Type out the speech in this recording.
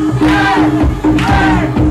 Hey! Hey!